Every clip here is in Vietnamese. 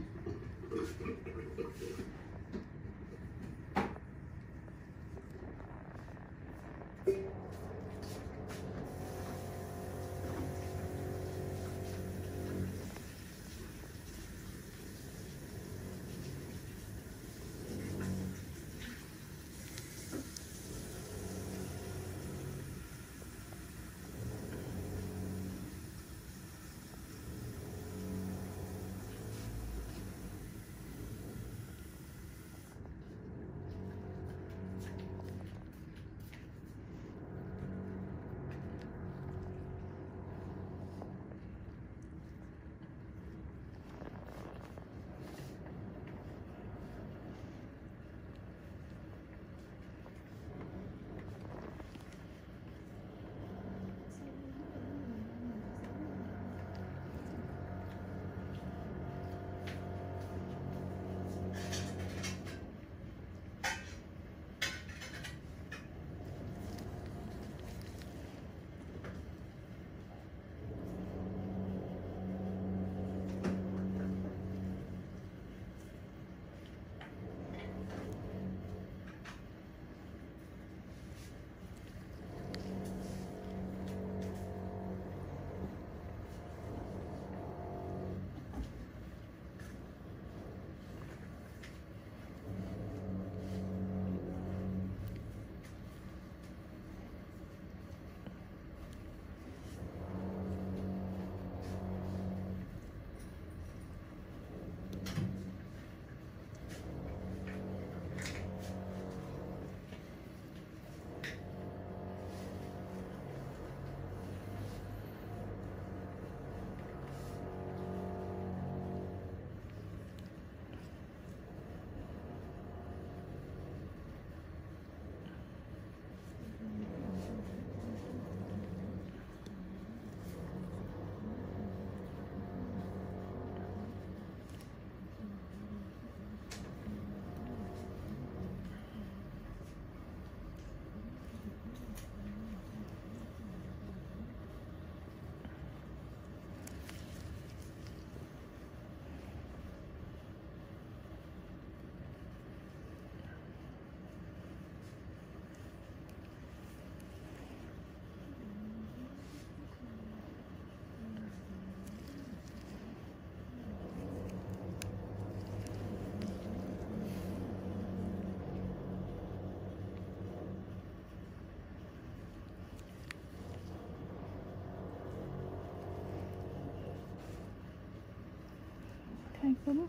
Vamos.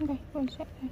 đây con sẽ đây